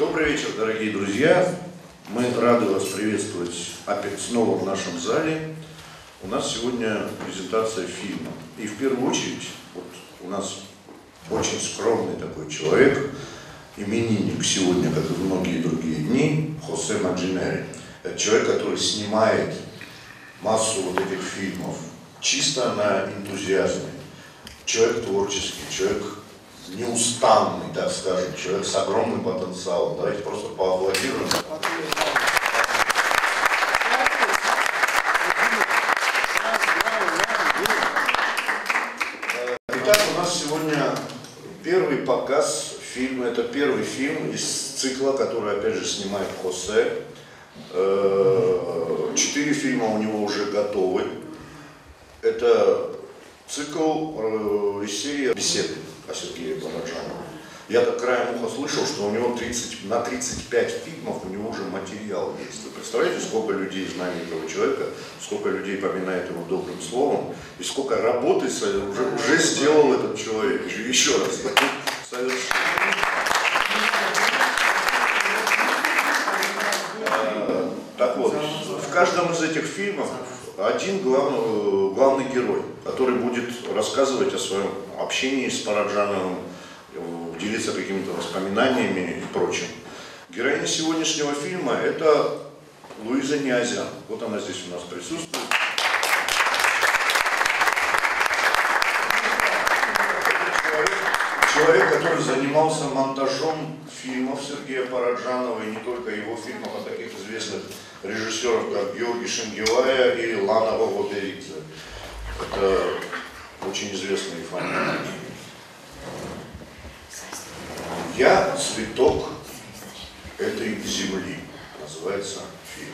Добрый вечер, дорогие друзья. Мы рады вас приветствовать опять снова в нашем зале. У нас сегодня презентация фильма. И в первую очередь, вот у нас очень скромный такой человек, именинник сегодня, как и многие другие дни, Хосе Маджинери. Это человек, который снимает массу вот этих фильмов чисто на энтузиазме. Человек творческий, человек неустанный, так скажем, человек с огромным потенциалом. Давайте просто поаплодируем. Итак, у нас сегодня первый показ фильма. Это первый фильм из цикла, который, опять же, снимает Хосе. Э, четыре фильма у него уже готовы. Это цикл э, из серии беседы о Сергее Бараджанове. Я так краем уха слышал, что у него 30, на 35 фильмов у него уже материал есть. Вы представляете, сколько людей знает этого человека, сколько людей поминает его добрым словом, и сколько работы уже, уже сделал этот человек. Еще раз. А, так вот, в каждом из этих фильмов один главный, главный герой, который будет рассказывать о своем общении с Параджановым, делиться какими-то воспоминаниями и прочим. Героиня сегодняшнего фильма – это Луиза Нязя. Вот она здесь у нас присутствует. Человек, который занимался монтажом фильмов Сергея Параджанова, и не только его фильмов, а таких известных режиссеров, как Георгий Шенгелая и Лана Ваводеридзе. Это очень известные фамилии. Я цветок этой земли, называется фильм.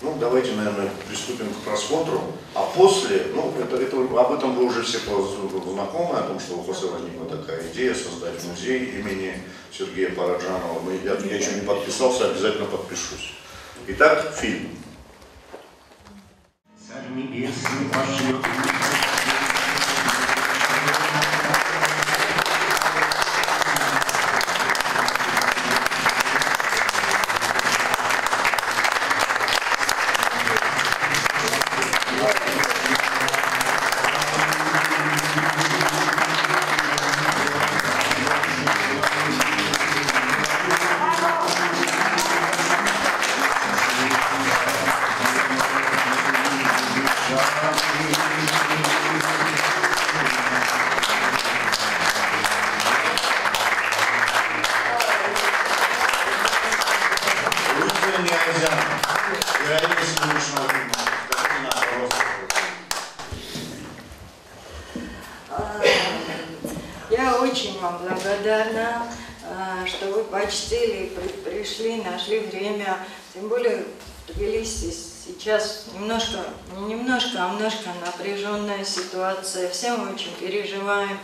Ну, давайте, наверное, приступим к просмотру. А после, ну, это, это, об этом вы уже все знакомы, о том, что у Хосе возникла такая идея создать музей имени Сергея Параджанова. Мы, я, я еще не подписался, обязательно подпишусь. Итак, фильм. Царь небесный пошлет ситуация. Все мы очень переживаем,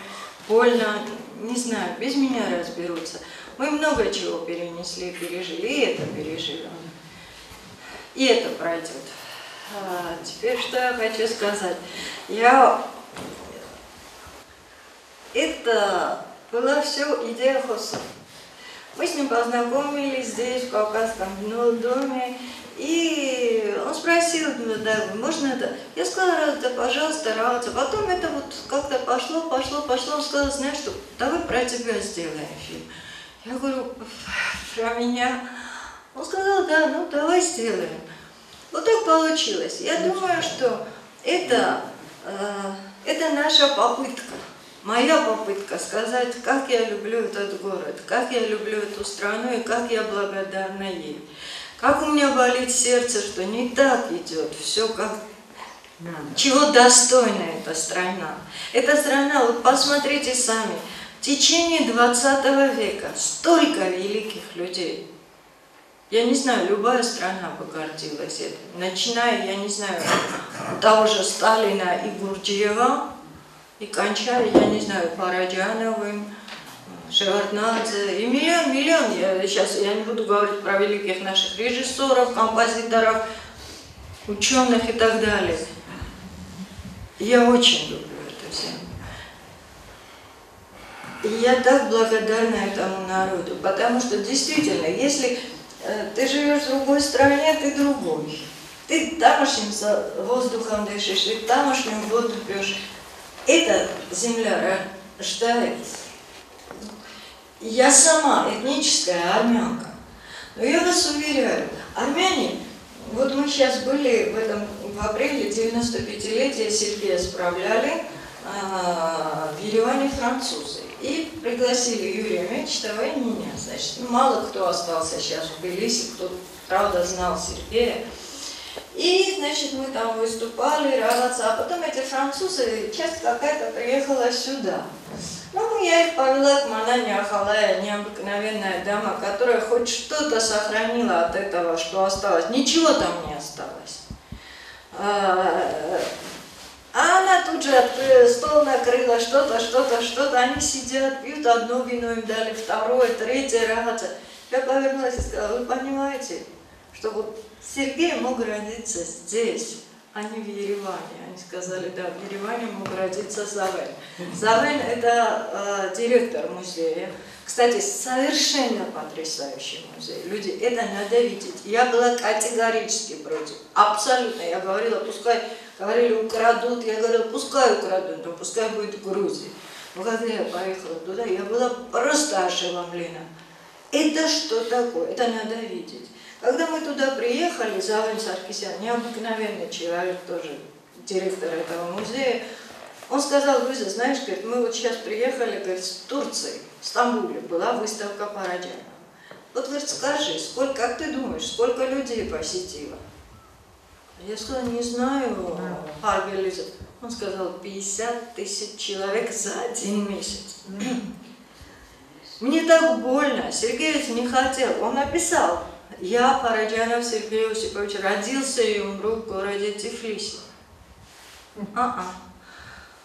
больно, не знаю, без меня разберутся. Мы много чего перенесли, пережили, и это переживем. И это пройдет. А, теперь что я хочу сказать. Я... Это была все идея Хоса. Мы с ним познакомились здесь, в Кавказском доме, и он спросил, ну, да, можно это? Я сказала, да, пожалуйста, Раута. Потом это вот как-то пошло, пошло, пошло. Он сказал, знаешь что, давай про тебя сделаем фильм. Я говорю, про меня? Он сказал, да, ну давай сделаем. Вот так получилось. Я думаю, что это, э, это наша попытка моя попытка сказать, как я люблю этот город, как я люблю эту страну и как я благодарна ей. Как у меня болит сердце, что не так идет, все как чего достойна эта страна. Эта страна, вот посмотрите сами, в течение 20 века столько великих людей. Я не знаю, любая страна бы гордилась этим. Начиная, я не знаю, того же Сталина и Гурджиева, и кончая, я не знаю, Параджановым, Шеварднадзе, и миллион, миллион, я, сейчас я не буду говорить про великих наших режиссеров, композиторов, ученых и так далее. Я очень люблю эту землю. И я так благодарна этому народу, потому что действительно, если э, ты живешь в другой стране, ты другой. Ты тамошним воздухом дышишь, ты тамошнюю воду пьешь. Эта земля рождает. Я сама этническая армянка. Но я вас уверяю, армяне, вот мы сейчас были в этом в апреле 95-летие Сергея справляли а, в Ереване французы. И пригласили Юрия Мечтова и меня. Значит, мало кто остался сейчас в Тбилиси, кто, правда, знал Сергея. И, значит, мы там выступали, радоваться, а потом эти французы, часть какая-то приехала сюда. Ну, я их повела к Манане Ахалая, необыкновенная дама, которая хоть что-то сохранила от этого, что осталось. Ничего там не осталось. А, а она тут же стол накрыла, что-то, что-то, что-то. Они сидят, пьют одно вино, им дали второе, третье, рагаться. Я повернулась и сказала, вы понимаете, что вот Сергей мог родиться здесь, а не в Ереване. Они сказали, да, в Ереване мог родиться Завен. Завен – это э, директор музея. Кстати, совершенно потрясающий музей. Люди, это надо видеть. Я была категорически против. Абсолютно. Я говорила, пускай, говорили, украдут. Я говорила, пускай украдут, но пускай будет в Грузии. Но когда я поехала туда, я была просто ошеломлена. Это что такое? Это надо видеть. Когда мы туда приехали, Завин Саркисян, необыкновенный человек тоже, директор этого музея, он сказал, Луиза, знаешь, говорит, мы вот сейчас приехали, говорит, с Турции, в Стамбуле была выставка Парадянова. Вот, говорит, скажи, сколько, как ты думаешь, сколько людей посетило? Я сказала, не знаю, Харви Лиза. Он сказал, 50 тысяч человек за один месяц. Мне так больно, Сергеевич не хотел, он написал, я, Параджанов Сергей Осипович, родился и умру в городе Тифлисе. А-а.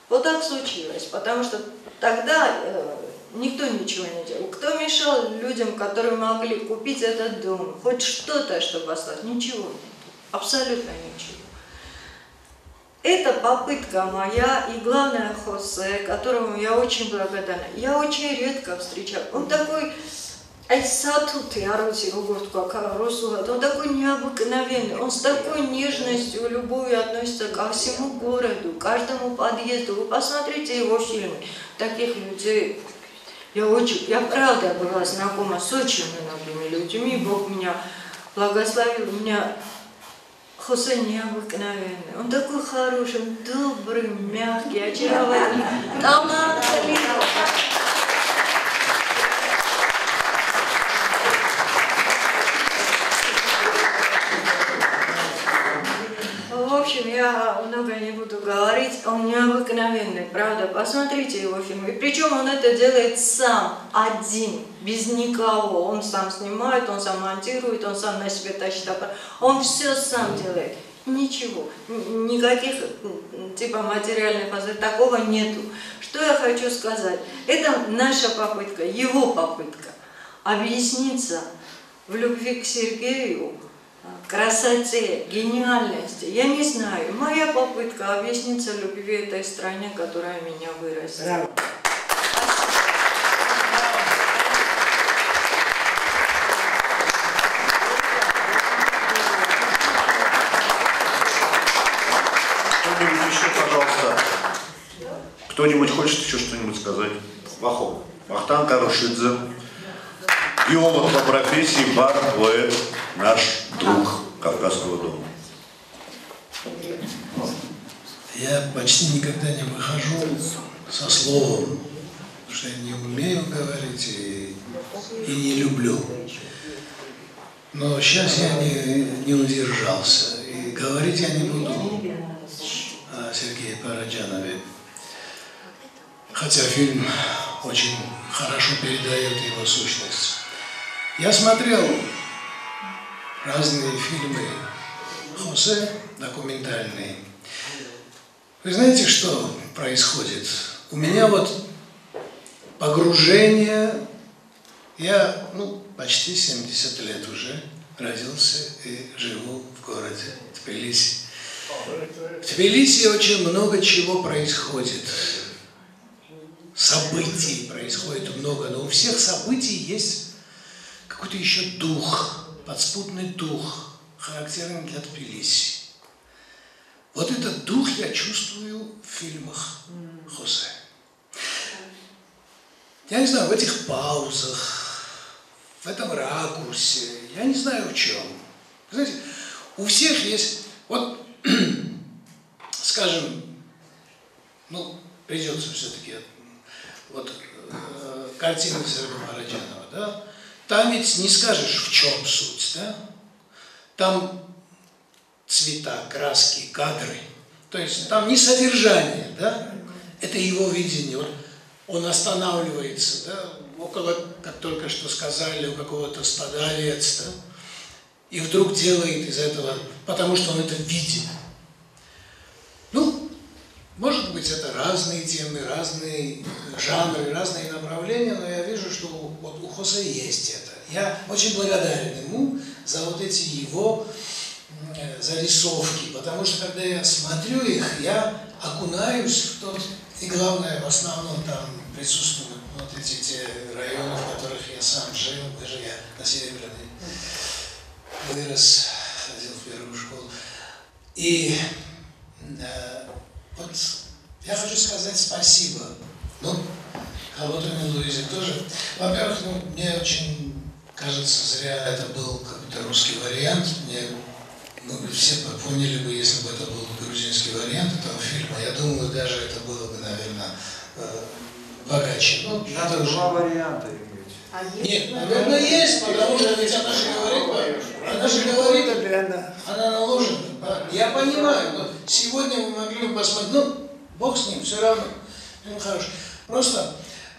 Вот так случилось, потому что тогда э, никто ничего не делал. Кто мешал людям, которые могли купить этот дом, хоть что-то, чтобы осталось? Ничего. Абсолютно ничего. Это попытка моя и главное Хосе, которому я очень благодарна. Я очень редко встречаю. Он такой Айсатути, Ароти, Ругуртка, Росула, он такой необыкновенный, он с такой нежностью, любовью относится ко всему городу, каждому подъезду. Вы посмотрите его фильмы, таких людей. Я очень, я правда была знакома с очень многими людьми, Бог меня благословил, у меня Хосе необыкновенный. Он такой хороший, добрый, мягкий, очаровательный, талантливый. Правда. Посмотрите его фильмы. И причем он это делает сам, один, без никого. Он сам снимает, он сам монтирует, он сам на себе тащит аппарат. Он все сам делает. Ничего, никаких типа материальных базы, такого нету. Что я хочу сказать? Это наша попытка, его попытка объясниться в любви к Сергею, красоте, гениальности. Я не знаю. Моя попытка объясниться любви этой стране, которая меня вырастила. Кто-нибудь еще, пожалуйста. Кто-нибудь хочет еще что-нибудь сказать? Вахов. Вахтан Карушидзе. Геолог по профессии, бар, поэт, наш почти никогда не выхожу со словом, потому что я не умею говорить и, и не люблю. Но сейчас я не, не удержался. И говорить я не буду о Сергее Параджанове. Хотя фильм очень хорошо передает его сущность. Я смотрел разные фильмы Хосе, документальные. Вы знаете, что происходит? У меня вот погружение, я ну, почти 70 лет уже родился и живу в городе Тбилиси. В Тбилиси очень много чего происходит. событий происходит много, но у всех событий есть какой-то еще дух, подспутный дух, характерный для Тбилиси. Вот этот дух я чувствую в фильмах Хосе. Я не знаю, в этих паузах, в этом ракурсе, я не знаю в чем. Знаете, у всех есть, вот, скажем, ну, придется все-таки, вот, э, картины Сергея Мараджанова, да, там ведь не скажешь, в чем суть, да, там цвета, краски, кадры, то есть там не содержание, да, это его видение, вот, он останавливается, да, около, как только что сказали, у какого-то стада овец, да, и вдруг делает из этого, потому что он это видит. Ну, может быть, это разные темы, разные жанры, разные направления, но я вижу, что вот у Хосе есть это. Я очень благодарен ему за вот эти его зарисовки, потому что когда я смотрю их, я окунаюсь в тот, и главное, в основном там присутствуют вот эти те районы, в которых я сам жил, даже я на Серебряной вырос, ходил в первую школу. И э, вот я хочу сказать спасибо. Ну, Холодными Луизе тоже. Во-первых, ну, мне очень кажется, зря это был какой-то русский вариант. Мне, ну, все поняли бы, если бы это был грузинский вариант этого фильма. Я думаю, даже это было бы, наверное, э, богаче. Ну, Надо два варианта иметь. А Нет, наверное, есть, потому что ведь она же говорит, она же говорит, она наложена. Я понимаю, но сегодня мы могли бы посмотреть, ну, Бог с ним, все равно, он хорош. Просто,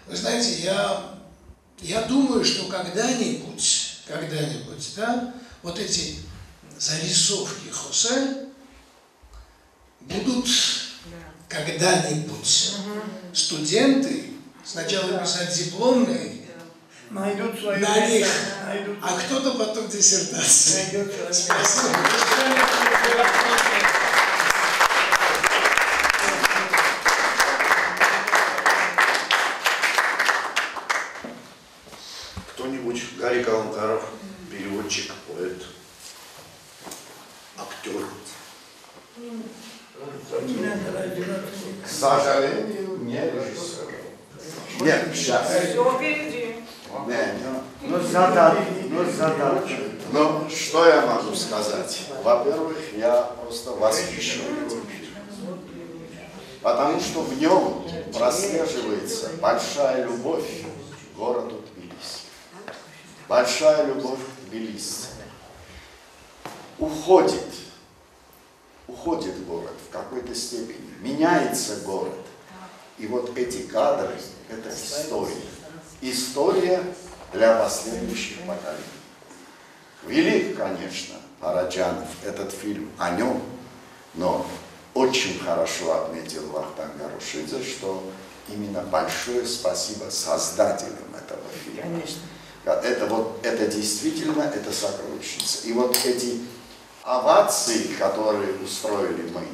вы знаете, я, я думаю, что когда-нибудь, когда-нибудь, да, вот эти зарисовки Хосе будут когда-нибудь. Студенты сначала писать дипломные, Найдут свою на них, найдут. а кто-то потом диссертацию. Найдет свою Спасибо. Кто-нибудь? Гарри Каланкаров, переводчик, поэт, актер. К сожалению, не режиссер. Нет, сейчас. Все впереди. Нет, ну, задача, ну, задача. Ну, что я могу сказать? Во-первых, я просто восхищен. Потому что в нем прослеживается большая любовь к городу Тбилиси. Большая любовь к Тбилиси. Уходит, уходит город в какой-то степени, меняется город. И вот эти кадры – это история. История для последующих поколений. Велик, конечно, Параджанов, этот фильм о нем, но очень хорошо отметил Вахтанг Гарушидзе, что именно большое спасибо создателям этого фильма. Конечно. Это вот, это действительно, это сокровищница. И вот эти овации, которые устроили мы,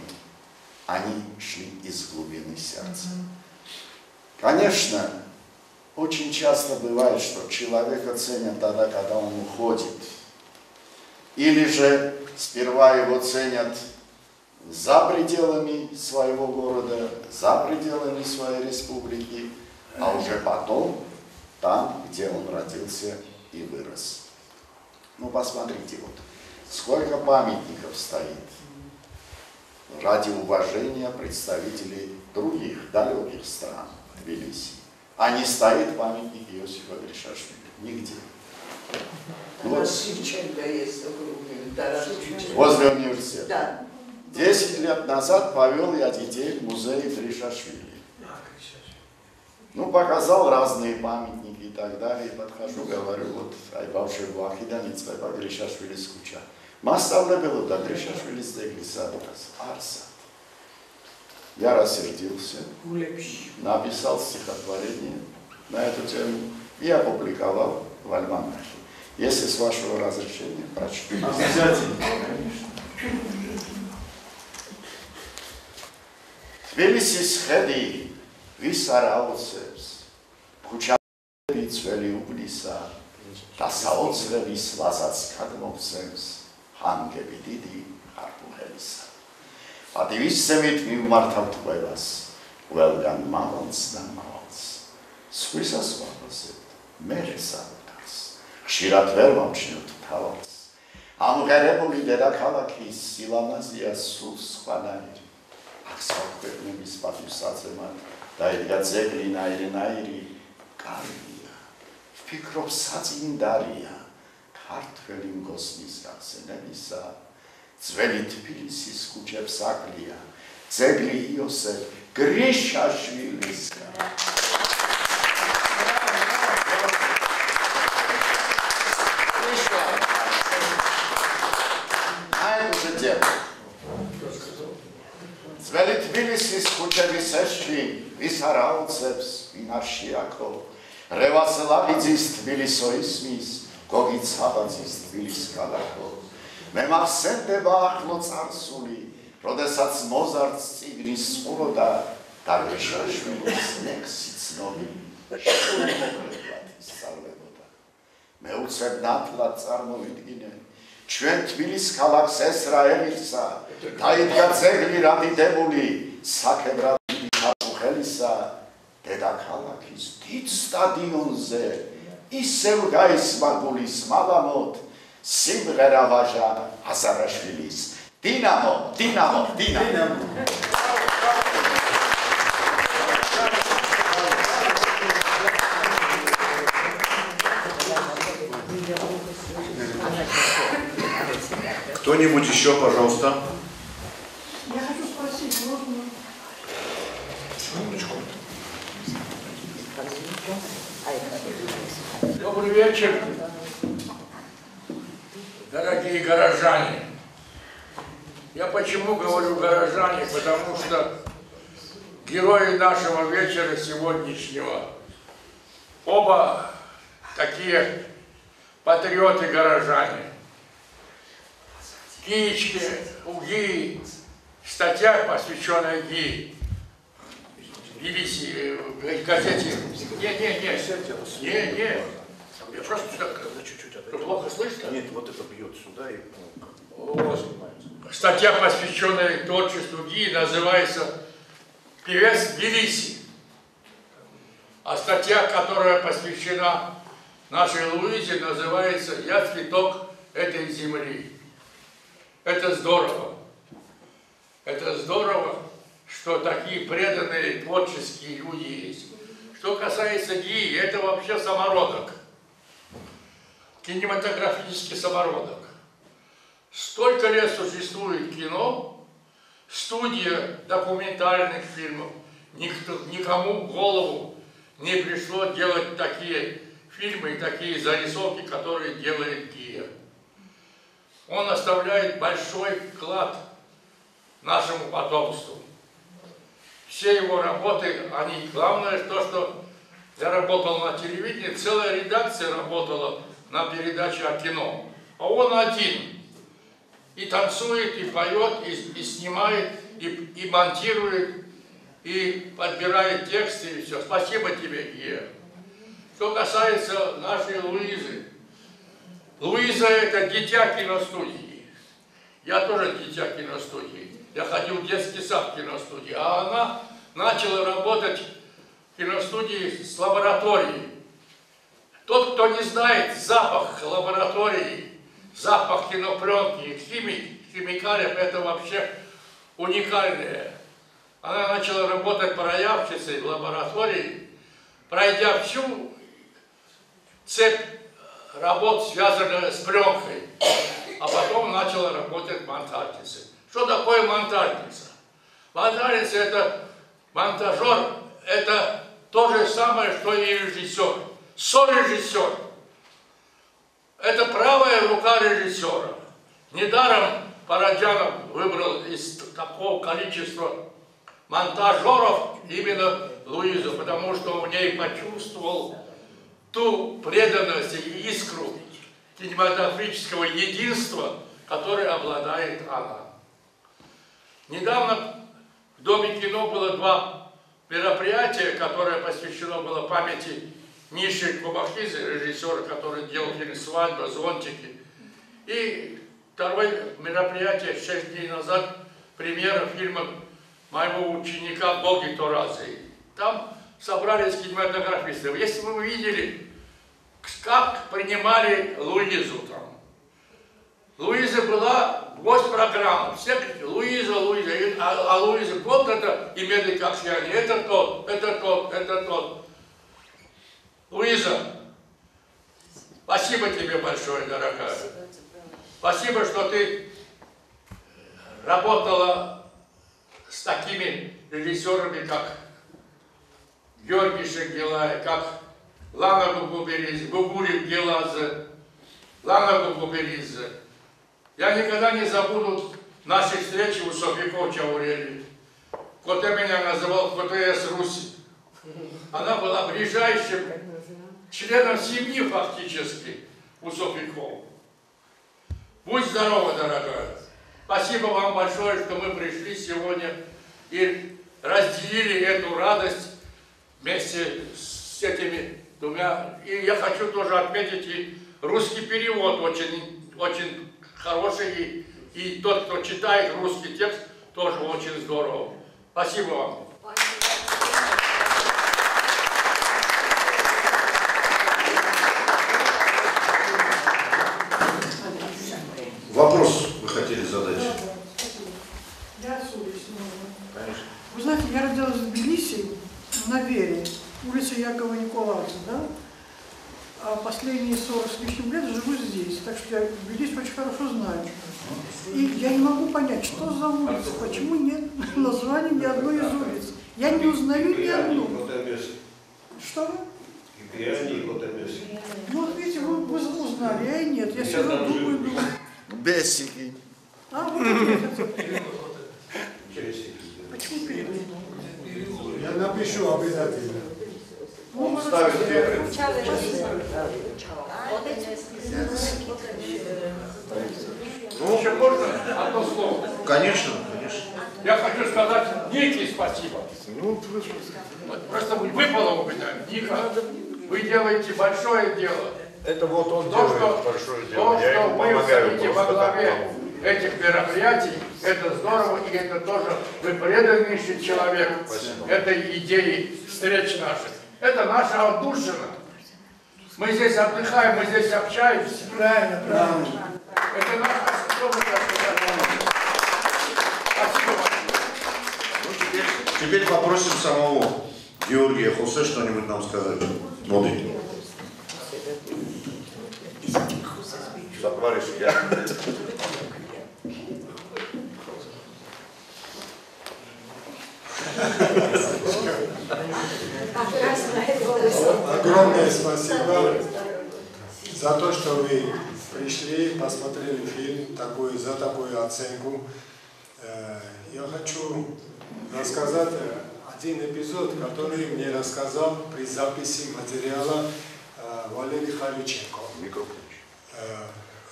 они шли из глубины сердца. Конечно, очень часто бывает, что человека ценят тогда, когда он уходит. Или же сперва его ценят за пределами своего города, за пределами своей республики, а уже потом там, где он родился и вырос. Ну, посмотрите, вот сколько памятников стоит ради уважения представителей других далеких стран Тбилиси. А не стоит памятник Иосифа Гришашвили. Нигде. Вот возле университета. Десять лет назад повел я детей в музей Гришашвили. Ну, показал разные памятники и так далее. Подхожу, говорю, вот Айбавши донецкая. Айба Гришашвили скуча. Масса было, да, Гришашвили сдеглиса, арса. Я рассердился, написал стихотворение на эту тему и опубликовал в альманахе. Если с вашего разрешения прочту. Обязательно, конечно. Тбилисис Хэди ვის არ აოცებს. ქუჩები ძველი უბნისა და საოცრების ლაზაც გადმოგცემს ჰანგები დიდი ხარბუხელისა პატივისცემით მივმართავთ ყველას ყველგან მავალს და მავალს სხვისას ვაფასებთ მე რესავდას ხშირად ვერ ვამჩნევთ თავს ამღერებული დედაქალაქის სილამაზია სულ სხვანაირი. ახსოვდების პატივსაცემად დაიდგა ძეგლი ნაირნაირი კარგია. ფიქრობ საწინდარია ქართველი მგოსნის გახსენებისა ძველი თბილისის ქუჩებს აკლია ძეგლი იოსებ გრიშაშვილის ძველი თბილისის ქუჩების ეშში ვის არ აუცებს ვინ არ შეაქო რევას ლაბიძის თბილისო ისმის გოგი ცაბაძის თბილის კალახო მე მახსენდება ახლო წარსული როდესაც მოზარდს წიგნის სხუროდა და გეშაშვილის ლექსი ცნობი ისწავლებოდა. მე უცებ ნათლად წარმოვიდგინე. ჩვენ თბილის ქალაქს ესრაელისა დაიდგა ძეგლი რადიდებული საქებრად დიდი ხალხელისა დედაქალაქის დიდ სტადიონზე ისევ გაისმა გულის მალამოთ სიმღერა ვაჟა აზარაშვილის დინამო დინამო დინამო Кто-нибудь еще, пожалуйста? Вечер, дорогие горожане. Я почему говорю горожане? Потому что герои нашего вечера сегодняшнего оба такие патриоты-горожане. Гиечки, у Гии, статья, посвященная Гии, Тбилиси, э, газете. Не, не, не. Не, не. Я просто так, что, плохо слышно? Нет, вот это бьет сюда и... Вот. Статья, посвященная творчеству Гии, называется «Певец Тбилиси». А статья, которая посвящена нашей Луизе, называется «Я цветок этой земли». Это здорово. Это здорово, что такие преданные творческие люди есть. Что касается Гии, это вообще самородок. Кинематографический самородок. Столько лет существует кино, студия документальных фильмов. Никто, никому в голову не пришло делать такие фильмы и такие зарисовки, которые делает Гия. Он оставляет большой вклад нашему потомству. Все его работы, они, главное то, что я работал на телевидении, целая редакция работала на передаче о кино. А он один. И танцует, и поет, и, и снимает, и, и монтирует, и подбирает тексты, и все. Спасибо тебе, Гия. Что касается нашей Луизы. Луиза это дитя киностудии. Я тоже дитя киностудии. Я ходил в детский сад киностудии. А она начала работать в киностудии с лабораторией. Тот, кто не знает запах лаборатории, запах кинопленки, химик, химикалиев, это вообще уникальное. Она начала работать проявщицей в лаборатории, пройдя всю цепь работ, связанных с пленкой, а потом начала работать монтажницей. Что такое монтажница? Монтажница это монтажер, это то же самое, что и режиссер. Сорежиссер. Это правая рука режиссера. Недаром Параджанов выбрал из такого количества монтажеров именно Луизу, потому что в ней почувствовал ту преданность и искру кинематографического единства, которой обладает она. Недавно в Доме кино было два мероприятие, которое посвящено было памяти Миши Кубахидзе, режиссера, который делал фильм «Свадьба», «Зонтики». И второе мероприятие, шесть дней назад, премьера фильма моего ученика Боги Торазы. Там собрались кинематографисты. Если бы вы видели, как принимали Луизу там. Луиза была гость программы. Все говорили, Луиза, Луиза. И- А, а Луиза, вот это имели как сияние. Это тот, это тот, это тот. Луиза, спасибо тебе большое, дорогая. Спасибо, что ты работала с такими режиссерами, как Георгий Шенгелай, как Лана Гугуберидзе, Гугури Геладзе, Лана Гугуберидзе. Я никогда не забуду нашей встречи у Софьяковича Аурелии. Коте меня называл КТС Руси. Она была ближайшим членом семьи фактически у Софьякова. Будь здорова, дорогая. Спасибо вам большое, что мы пришли сегодня и разделили эту радость вместе с этими двумя. И я хочу тоже отметить и русский перевод очень, очень хороший. И, и тот, кто читает русский текст, тоже очень здорово. Спасибо вам. Вы хотели задать? Я отсюда, если можно. Конечно. Вы знаете, я родилась в Тбилиси, на Вере, улица Якова Николадзе, да? А последние 40 с лишним лет живу здесь, так что я Тбилиси очень хорошо знаю. И я не могу понять, что за улица, почему нет названия ни одной из улиц. Я не узнаю ни одну. Что вы? Ну, вот видите, вы, вы узнали, я и нет. Я сижу, думаю, думаю. Бесики. А, вот. Почему перевод? Я напишу обязательно. Ну, может, ставит Ну, еще можно одно слово? Конечно, конечно. Я хочу сказать Нике спасибо. Вот Просто выпало у меня, Ника, вы делаете большое дело. Это вот он То, делает что, большое то, дело. Я что ему вы помогаю стоите во главе этих мероприятий, это здорово, и это тоже вы преданнейший человек этой идеи встреч наших. Это наша отдушина. Мы здесь отдыхаем, мы здесь общаемся. Правильно, правильно. Это наша Спасибо вам. Ну, теперь, теперь попросим самого Георгия Хосе что-нибудь нам сказать. Моды. Сотворишь я. Огромное спасибо за то, что вы пришли, посмотрели фильм такой, за такую оценку. Э, Я хочу рассказать один эпизод, который мне рассказал при записи материала э, Валерий Харюченко. Э,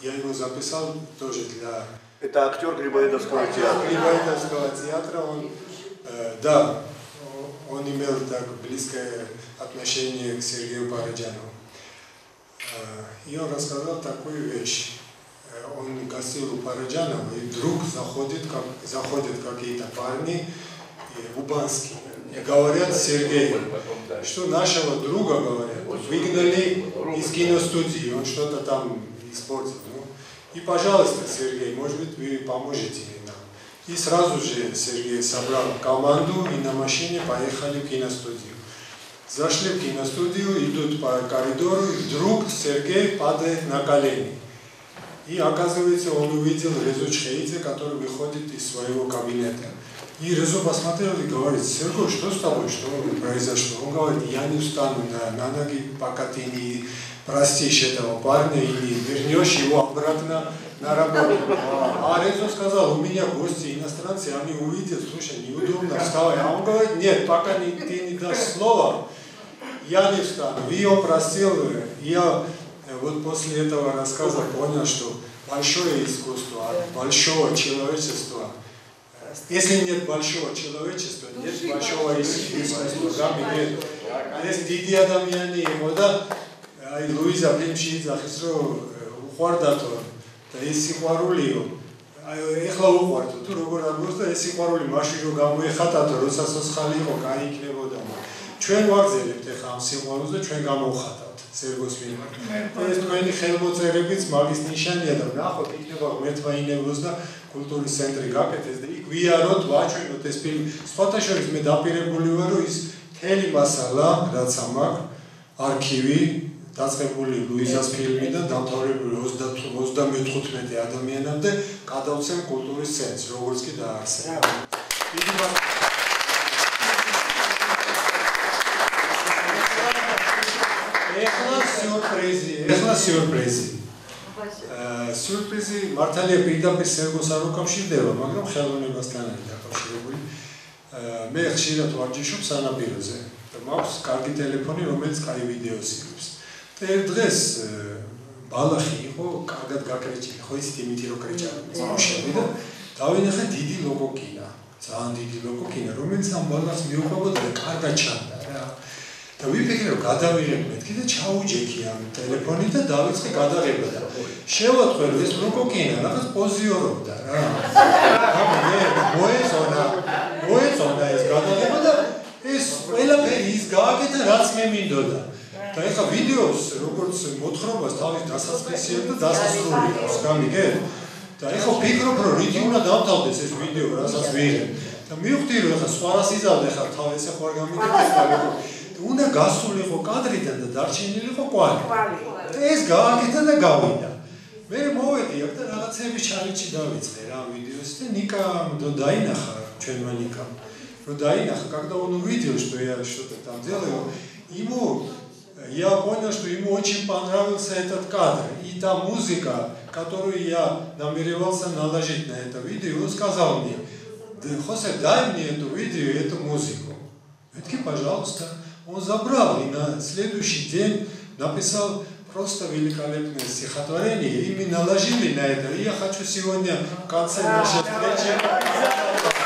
Я его записал тоже для Это актер Грибоедовского театра. Грибоедовского театра. Он, э, да, он имел так близкое отношение к Сергею Параджану. Э, И он рассказал такую вещь. Э, Он гостил у Параджанова, и вдруг заходит, как, заходят какие-то парни, э, кубанские, и говорят Сергею, что нашего друга, говорят, выгнали из киностудии, он что-то там испортил. Ну, и, пожалуйста, Сергей, может быть, вы поможете нам. И сразу же Сергей собрал команду и на машине поехали в киностудию. Зашли в киностудию, идут по коридору, и вдруг Сергей падает на колени. И оказывается, он увидел Резу Чхеидзе, который выходит из своего кабинета. И Резу посмотрел и говорит, Сергей, что с тобой, что произошло? Он говорит, я не встану на, на ноги, пока ты не простишь этого парня и вернешь его обратно на работу. А Арензо сказал, у меня гости иностранцы, они увидят, слушай, неудобно, вставай. А он говорит, нет, пока не, ты не дашь слова, я не встану. Ее просил, я вот после этого рассказа понял, что большое искусство, большое человечество. Если нет большого человечества, нет большого искусства. Да, нет. Есть Диди Адамьяни, да, აი ლუიზა ფილმში იძახის რომ უყვარდათო და ეს სიყვარულიო. აი ეხლა უყვარდო თუ როგორ აღმოს და ეს სიყვარული მაშინ რომ გამოეხატათო როცა სოცხალი იყო კაი იქნებოდა ჩვენ ვაგზელებთ ეხლა ამ სიყვარულს და ჩვენ გამოვხატავთ სერგოს მიმართ ეს თქვენი ხელმოწერებიც მაგის ნიშანია და ნახოთ იქნება ღმერთმაინებლოს და კულტურის ცენტრი გაკეთეს და იქ ვიაროთ ვაჩვენოთ ეს ფილმი. სხვათა შორის მე დაპირებული ვარ რომ ის მთელი მასალა რაც ამაქვს არქივი დაწყებული ლუიზას ფილმი და დამთავრებული 35 ადამიანამდე გადავცემ კულტურის ცენტრს როგორც კი დაარსება. დიდი მადლობა ეხლა სიურპრიზი, ეხლა სიურპრიზი. აა სიურპრიზი მართალია პირდაპირ სერგოს არ უკავშირდება, მაგრამ ხელოვნებასთან არის დაკავშირებული. აა მე ხშირად ვარჯიშობ სანაპიროზე და მაქვს კარგი ტელეფონი, რომელიც კაი ვიდეოს იღებს. და ერთ დღეს ბალახი იყო, კარგად გაკრეჭილი, ხო იცით იმითი რო კრეჭა წამოშევი და დავინახე დიდი ლოგო კინა. ძალიან დიდი ლოგო კინა, რომელიც ამ ბალახს მიუყვებოდა და კარგად ჩანდა რა. და ვიფიქრე რომ გადავიღებ მეთქი და ჩაუჯექი ამ ტელეფონი და დავიწყე გადაღება და შევატყვე რომ ეს როკოკინა რაღაც პოზიორობდა რა. გამიგე, მოეწონა, მოეწონა ეს გადაღება და ეს ყველაფერი ის გააკეთა რაც მე მინდოდა. და ეხლა ვიდეოს როგორც მოთხრობას თავის დასასწრისიერ და დასასრულებს, გამიგეთ? და ეხლა ვფიქრობ, რომ რითი უნდა დავთავდეს ეს ვიდეო, რასაც ვიღებ. და მივხვდი რომ ეხლა სხვა რას იზავდა ეხლა თავ ესე ხوار გამიგეთ. უნდა გასულიყო კადრიდან და დარჩენილიყო კვალი. და ეს გააკეთა და გავიდა. მე მოვედი აქ და რაღაცების ჩარიჩი დავიწყე რა ვიდეოს და ნიკა დაინახა ჩვენმა ნიკამ. რომ დაინახა, когда он увидел, что я что-то там делаю, ему я понял, что ему очень понравился этот кадр. И та музыка, которую я намеревался наложить на это видео, он сказал мне, Хосе, дай мне эту видео и эту музыку. Я таки, пожалуйста. Он забрал и на следующий день написал просто великолепное стихотворение. И мы наложили на это. И я хочу сегодня в конце нашей встречи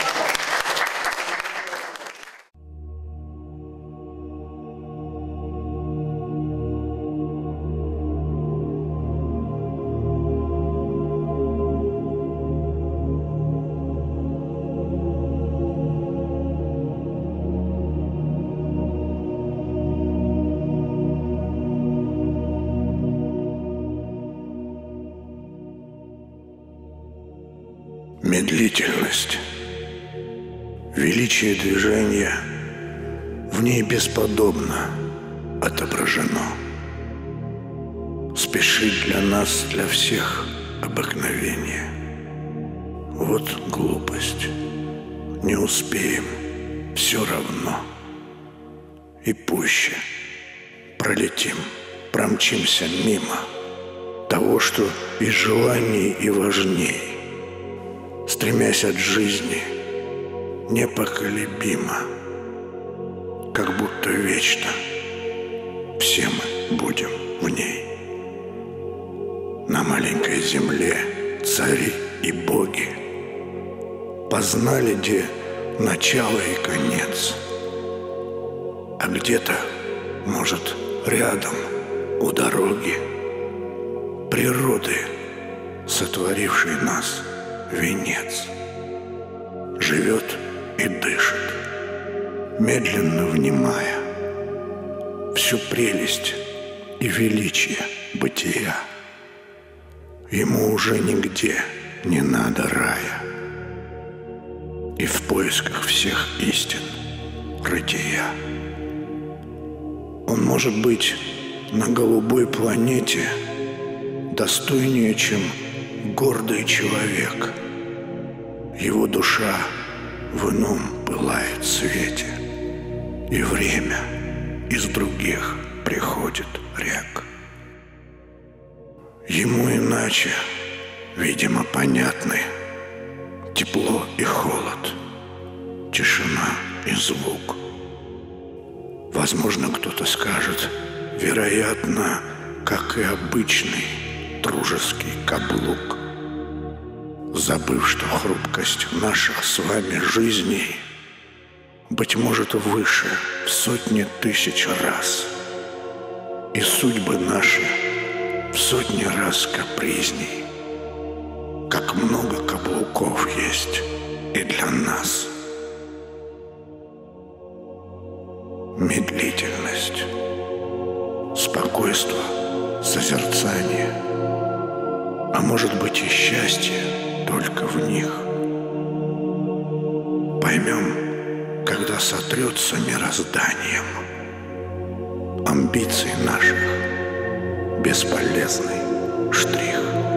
Медлительность, величие движения в ней бесподобно отображено. Спешит для нас, для всех обыкновение. Вот глупость, не успеем, все равно. И пуще пролетим, промчимся мимо того, что и желаний, и важней стремясь от жизни непоколебимо, как будто вечно. Все мы будем в ней. На маленькой земле цари и боги. Познали где начало и конец, а где-то, может, рядом у дороги природы, сотворившей нас – венец. Живет и дышит, медленно внимая всю прелесть и величие бытия. Ему уже нигде не надо рая. И в поисках всех истин рытия. Он может быть на голубой планете достойнее, чем гордый человек. Его душа в ином пылает свете, и время из других приходит рек. Ему иначе, видимо, понятны тепло и холод, тишина и звук. Возможно, кто-то скажет, вероятно, как и обычный дружеский каблук. Забыв, что хрупкость наших с вами жизней, быть может, выше в сотни тысяч раз, и судьбы наши в сотни раз капризней, как много каблуков есть и для нас. Медлительность, спокойство, созерцание, а может быть и счастье только в них. Поймем, когда сотрется мирозданием амбиций наших бесполезный штрих.